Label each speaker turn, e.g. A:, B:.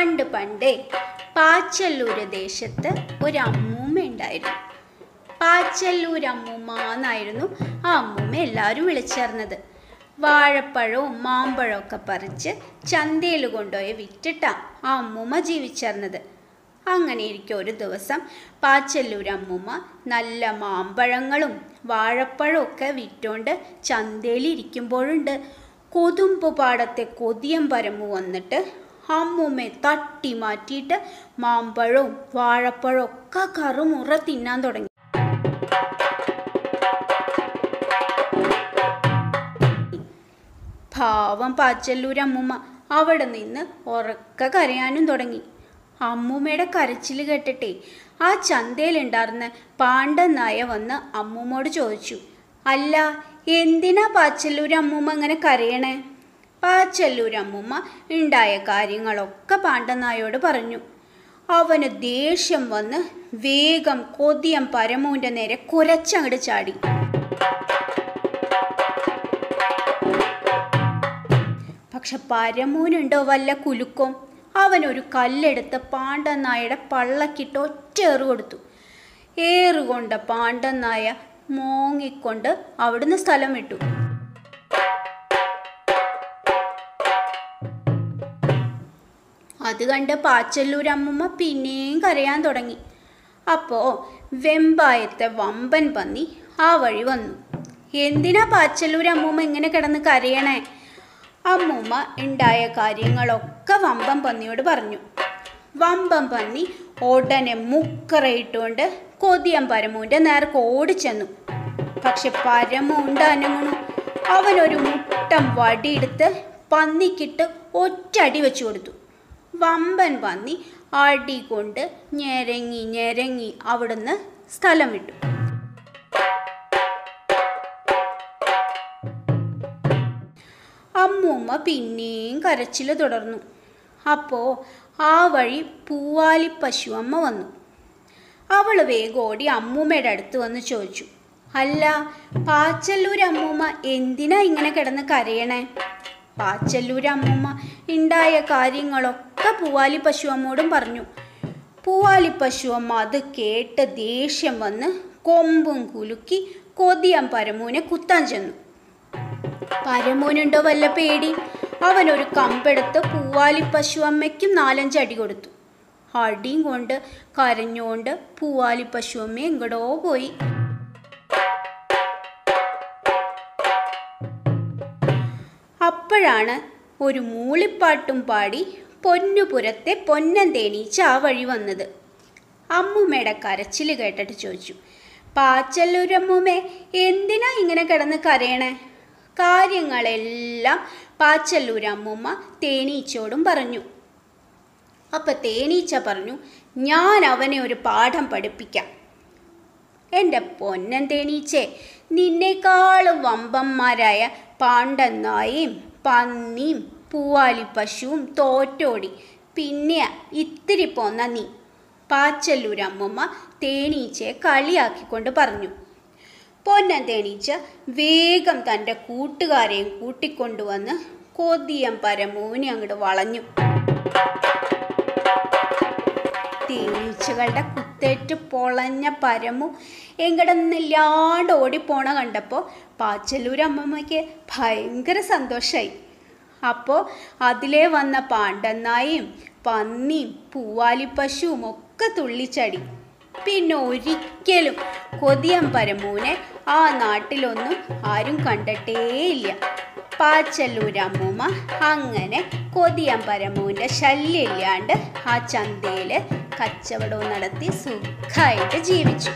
A: പണ്ട് പണ്ടേ പാച്ചല്ലൂര് ദേശത്ത് ഒരു ഉണ്ടായിരുന്നു. പാച്ചല്ലൂർ അമ്മൂമ്മ എന്നായിരുന്നു ആ അമ്മൂമ്മ എല്ലാവരും വിളിച്ചേർന്നത് വാഴപ്പഴവും മാമ്പഴവും ഒക്കെ പറിച്ച് ചന്തയിൽ കൊണ്ടുപോയി വിറ്റിട്ടാണ് ആ അമ്മൂമ്മ ജീവിച്ചേർന്നത് അങ്ങനെ ഇരിക്കും ഒരു ദിവസം പാച്ചല്ലൂർ അമ്മൂമ്മ നല്ല മാമ്പഴങ്ങളും വാഴപ്പഴവും ഒക്കെ വിറ്റോണ്ട് ചന്തയിൽ ഇരിക്കുമ്പോഴുണ്ട്. കൊതുമ്പ് പാടത്തെ കൊതിയം വന്നിട്ട് അമ്മൂമ്മയെ തട്ടി മാറ്റിയിട്ട് മാമ്പഴവും വാഴപ്പഴവും ഒക്കെ കറുമുറ തിന്നാൻ തുടങ്ങി. പാവം പാച്ചല്ലൂർ അമ്മൂമ്മ അവിടെ നിന്ന് ഉറക്ക കരയാനും തുടങ്ങി. അമ്മൂമ്മയുടെ കരച്ചിൽ കേട്ടിട്ടേ ആ ചന്തയിലുണ്ടായിരുന്ന പാണ്ഡൻ നായ വന്ന് അമ്മൂമ്മോട് ചോദിച്ചു അല്ല എന്തിനാ പാച്ചല്ലൂർ അമ്മൂമ്മ അങ്ങനെ കരയണേ? പാച്ചല്ലൂർ അമ്മൂമ്മ ഉണ്ടായ കാര്യങ്ങളൊക്കെ പാണ്ഡനായോട് പറഞ്ഞു. അവന് ദേഷ്യം വന്ന് വേഗം കൊതിയം പരമുവിന്റെ നേരെ കുരച്ചങ്ങട് ചാടി. പക്ഷെ പരമൂനുണ്ടോ വല്ല കുലുക്കും അവനൊരു കല്ലെടുത്ത് പാണ്ഡൻ നായയുടെ പള്ളക്കിട്ട് ഒറ്റ കൊടുത്തു. ഏറുകൊണ്ട പാണ്ഡൻ നായ മോങ്ങിക്കൊണ്ട് അവിടുന്ന് സ്ഥലം വിട്ടു. അത് കണ്ട് പാച്ചല്ലൂർ അമ്മമ്മ പിന്നെയും കരയാൻ തുടങ്ങി. അപ്പോൾ വെമ്പായത്തെ വമ്പൻ പന്നി ആ വഴി വന്നു. എന്തിനാ പാച്ചല്ലൂർ അമ്മൂമ്മ ഇങ്ങനെ കിടന്ന് കരയണേ? അമ്മൂമ്മ ഉണ്ടായ കാര്യങ്ങളൊക്കെ വമ്പൻ പന്നിയോട് പറഞ്ഞു. വമ്പൻ പന്നി ഉടനെ മുക്കറയിട്ടുകൊണ്ട് കൊതിയം പരമുവിന്റെ നേർക്ക് ഓടിച്ചെന്നു. പക്ഷെ പരമു ഉണ്ടാനങ്ങണു അവനൊരു മുട്ടം വടിയെടുത്ത് പന്നിക്കിട്ട് ഒറ്റടി വെച്ചു കൊടുത്തു. വമ്പൻ പന്നി ആട്ടിക്കൊണ്ട് കൊണ്ട് ഞെരങ്ങി ഞെരങ്ങി അവിടുന്ന് സ്ഥലം വിട്ടു. അമ്മൂമ്മ പിന്നെയും കരച്ചിൽ തുടർന്നു. അപ്പോ ആ വഴി പൂവാലി പശുവമ്മ വന്നു. അവൾ വേഗോടി അമ്മൂമ്മയുടെ അടുത്ത് വന്ന് ചോദിച്ചു അല്ല പാച്ചല്ലൂർ അമ്മൂമ്മ എന്തിനാ ഇങ്ങനെ കിടന്ന് കരയണേ? പാച്ചല്ലൂർ അമ്മൂമ്മ ഉണ്ടായ കാര്യങ്ങളൊക്കെ പൂവാലി പശുവമ്മോടും പറഞ്ഞു. പൂവാലി പശുവമ്മ അത് കേട്ട് ദേഷ്യം വന്ന് കൊമ്പും കുലുക്കി കൊതിയാൻ പരമൂനെ കുത്താൻ ചെന്നു. പരമോനുണ്ടോ വല്ല പേടി? അവനൊരു കമ്പെടുത്ത് പൂവാലി പശുവമ്മേക്കും നാലഞ്ച് അടി കൊടുത്തു. അടിയും കൊണ്ട് കരഞ്ഞുകൊണ്ട് പൂവാലി പശുവമ്മ എങ്ങടോ പോയി. അപ്പോഴാണ് ഒരു മൂളിപ്പാട്ടും പാടി പൊന്നുപുരത്തെ പൊന്നൻ തേനീച്ച ആ വഴി വന്നത്. അമ്മുമ്മയുടെ കരച്ചിൽ കേട്ടിട്ട് ചോദിച്ചു പാച്ചല്ലൂരമ്മൂമ്മേ എന്തിനാ ഇങ്ങനെ കിടന്ന് കരയണേ? കാര്യങ്ങളെല്ലാം പാച്ചല്ലൂരമ്മൂമ്മ തേനീച്ചയോടും പറഞ്ഞു. അപ്പം തേനീച്ച പറഞ്ഞു ഞാൻ അവനെ ഒരു പാഠം പഠിപ്പിക്കാം. എന്റെ പൊന്നൻ തേനീച്ചേ നിന്നേക്കാളും വമ്പന്മാരായ പാണ്ടന്നായും പന്നിയും പൂവാലി പശുവും തോറ്റോടി. പിന്നെ ഇത്തിരി പോന്ന നീ. പാച്ചല്ലൂരമ്മമ്മ തേനീച്ചയെ കളിയാക്കിക്കൊണ്ട് പറഞ്ഞു. പൊന്നൻ തേനീച്ച വേഗം തന്റെ കൂട്ടുകാരെയും കൂട്ടിക്കൊണ്ടുവന്ന് കൊതിയം പരമോനെ അങ്ങോട്ട് വളഞ്ഞു. തേനീച്ചകളുടെ കുത്തേറ്റ് പൊളഞ്ഞ പരമു എങ്കടന്നില്ലാണ്ട് ഓടിപ്പോണ കണ്ടപ്പോൾ പാച്ചല്ലൂർ അമ്മമ്മയ്ക്ക് ഭയങ്കര സന്തോഷമായി അപ്പോൾ അതിലേ വന്ന പാണ്ടന്നായും പന്നിയും പൂവാലിപ്പശുവും ഒക്കെ തുള്ളിച്ചടി. പിന്നെ ഒരിക്കലും കൊതിയം പരമൂനെ ആ നാട്ടിലൊന്നും ആരും കണ്ടിട്ടേയില്ല. പാച്ചല്ലൂരമ്മൂമ്മ അങ്ങനെ കൊതിയം പരമൂന്റെ ശല്യമില്ലാണ്ട് ആ ചന്തയിൽ കച്ചവടവും നടത്തി സുഖമായിട്ട് ജീവിച്ചു.